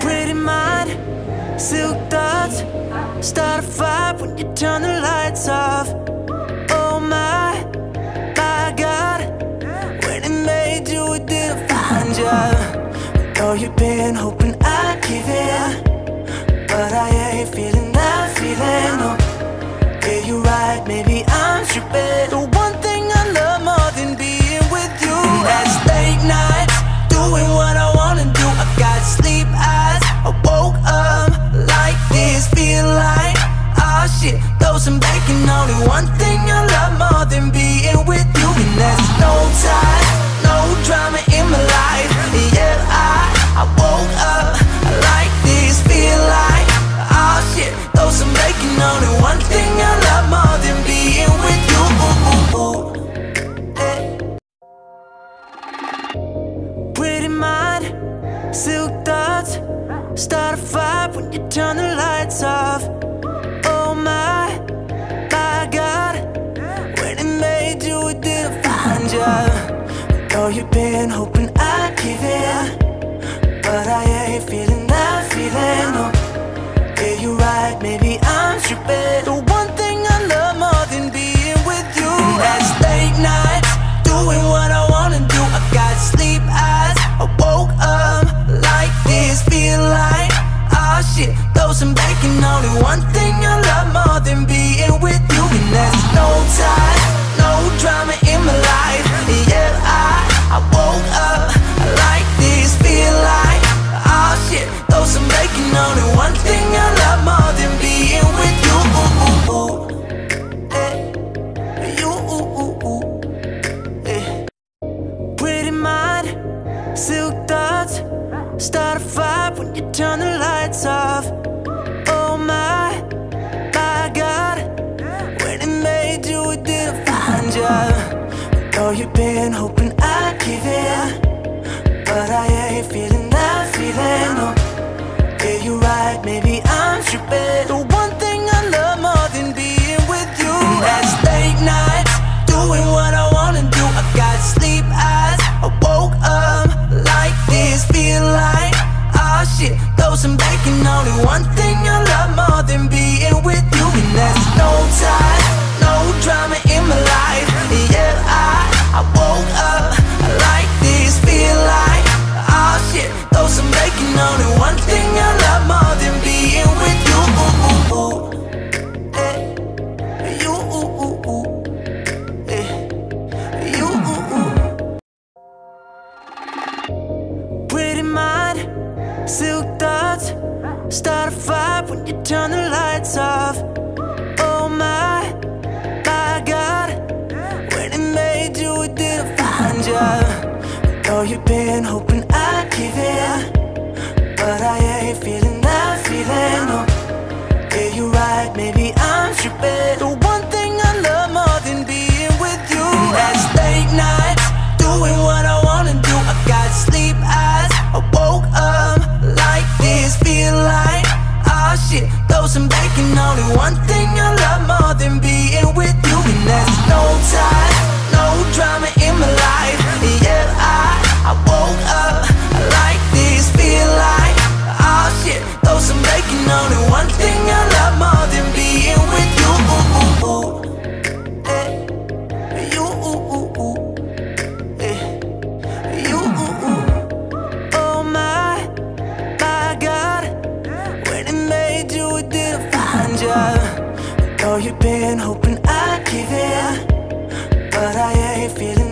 Pretty mind, silk thoughts. Start a fire when you turn the lights off. Oh my, my God. When it made you, it didn't find you. Though you've been hoping I'd give in. But I ain't feeling bacon on it. One thing I love more than being with you. And that's no time, no drama in my life. Yeah, I, I woke up like this, feel like, oh shit, throw some bacon on it. One thing I love more than being with you. Hey. Pretty mind, silk thoughts. Start a fire you. Though you've been hoping I'd give in. But I ain't feeling that feeling. No. Yeah, you're right, maybe I'm tripping. The one thing I love more than being with you. And that's late nights, doing what I wanna do. I got sleep eyes, I woke up like this, feel like, oh shit, throw some bacon on it. One thing I love more than being with you. And that's no time, no drama in my life. Yeah, I, I woke up like this, feel like, oh shit, throw some bacon on it. One thing I love more than being with you. Hey, you, hey. Pretty mind, silk thoughts. Start a fire when you turn the lights off. You've been hoping I'd give in. Silk thoughts. Start a fire when you turn the lights off. Oh my, my God. When it made you, it didn't find you. Though you've been hoping I'd give in. But I shit, throw some bacon on it. One thing I love more than being with you. And that's no time, know you've been hoping I'd give in. But I ain't feeling